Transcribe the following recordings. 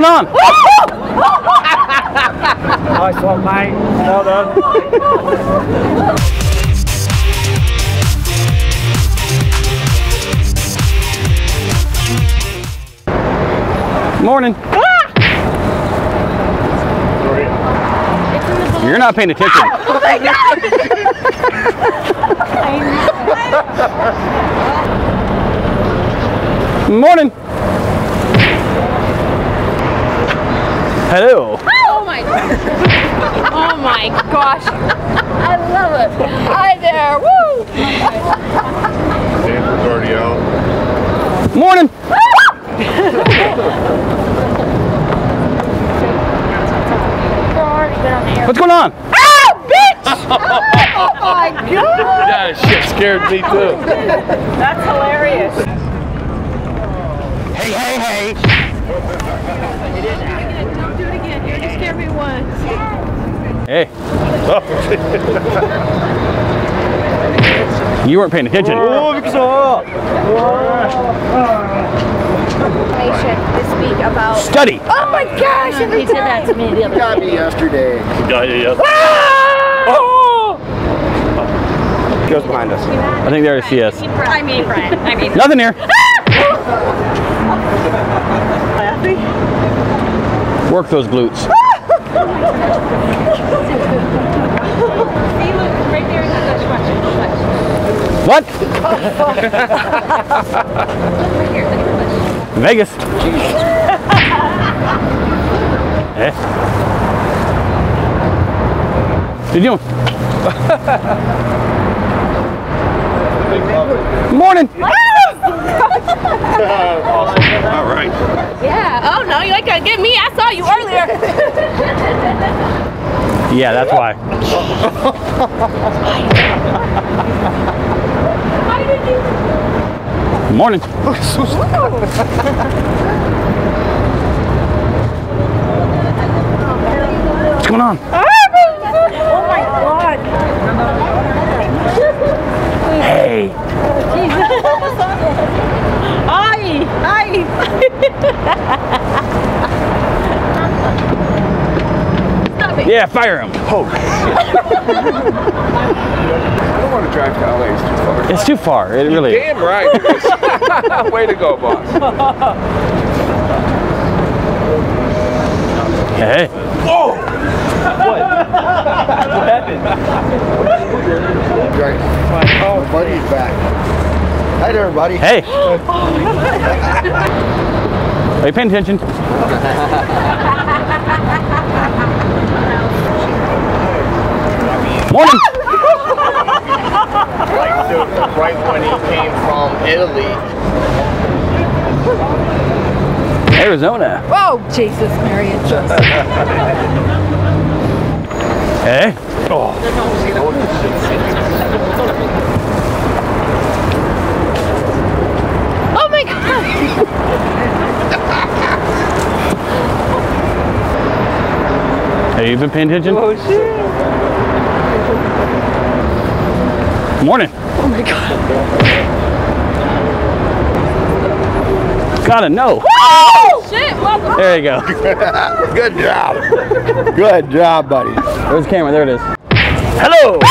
going on? Nice one, mate. Well done. Morning. You're not paying attention. Oh Morning. Hello. Oh my Oh my gosh. I love it. Hi there. Woo! Sanford's already out. Morning. We're already been on the air. What's going on? Oh, bitch! Oh my god! Yeah, shit scared me too. That's hilarious. Hey, hey, hey. Don't do it again. You just scared me once. Hey. Oh. You weren't paying attention. Oh, Information this week about. Study. Oh my gosh! He said that to me the other Got me yesterday. Got you, yes. Ah! Oh. Goes behind us. I think there she is. I mean, Brent. I mean. Nothing here. Ah! Work those glutes. Ah! What? Vegas. Eh? What you doing? Morning. All right. Yeah. Oh no, you like to get me? I saw you earlier. Yeah, that's why. Why? Morning. What's going on? Ah! Oh my god. Hey. Ai! Ai! Stop. Yeah, fire him. Oh. I don't want to drive to LA. It's too far. It's too far. It really. Damn right. Way to go, boss. Hey. Whoa. What? What Right. Oh, buddy's back. Hi there, buddy. Hey. Are you paying attention? Morning. Right when he came from Italy. Arizona. Oh, Jesus, Mary and Joseph. Hey. Oh my god! Have you been paying attention? Oh shit! Morning. Oh my god! Gotta know. Oh shit! There you go. Good job. Good job, buddy. Where's the camera? There it is. Hello. Oh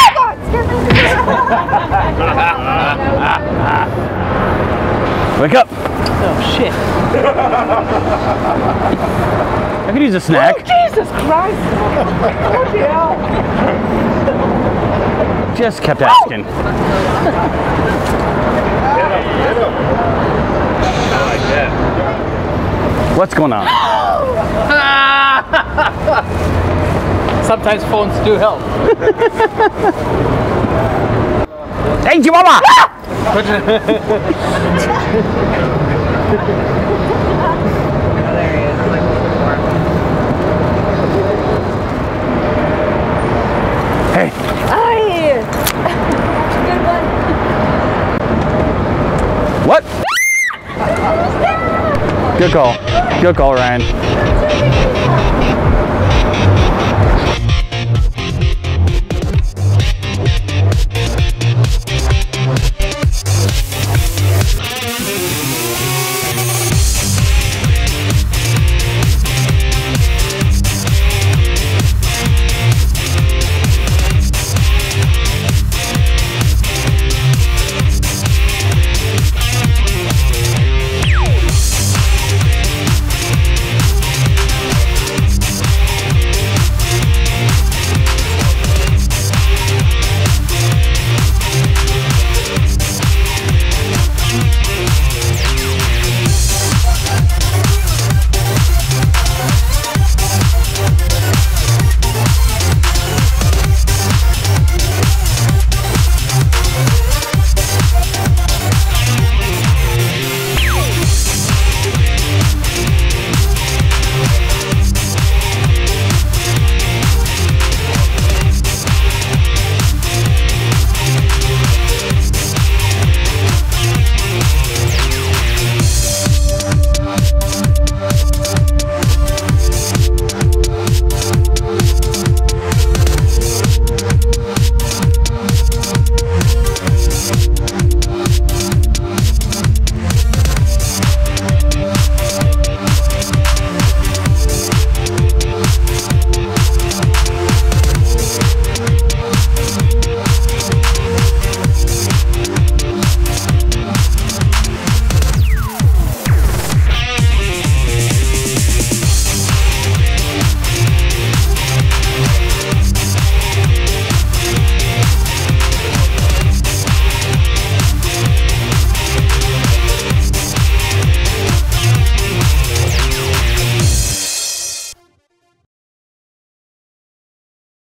Wake up. Oh shit! I could use a snack. Oh, Jesus Christ! Oh yeah! Just kept asking. What's going on? Sometimes phones do help. Hey, Chihuahua! Hey, Ay! Good one. What? Good call. Good call, Ryan.